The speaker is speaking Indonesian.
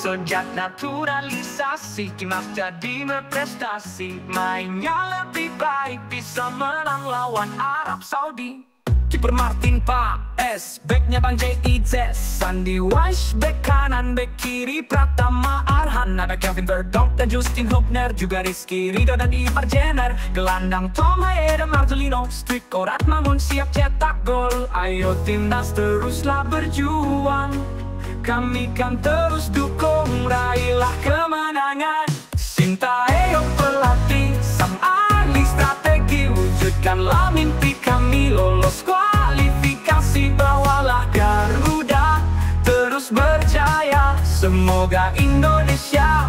Sejak naturalisasi Timnas jadi berprestasi. Mainnya lebih baik Bisa menang lawan Arab Saudi. Kiper Martin Paes Backnya Bang J.I.Z Sandy Weiss Back kanan Back kiri. Pratama Arhan Ada Kevin Verdonk dan Justin Hubner. Juga Rizky Ridho dan Ivar Jenner. Gelandang Tom Hayeda Marcelino. Strik Korat Mangun siap cetak gol. Ayo timnas teruslah berjuang Kami kan terus dukung Raihlah kemenangan. Sintayong pelatih Sang ahli strategi. Wujudkanlah mimpi kami Lolos kualifikasi. Bawalah Garuda Terus berjaya. Semoga Indonesia